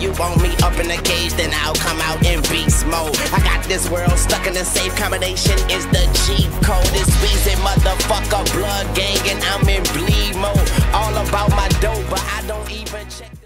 you want me up in the cage, then I'll come out in beast mode. I got this world stuck in a safe combination, is the cheap code. It's wheezing motherfucker blood gang, and I'm in bleed mode. All about my dope, but I don't even check.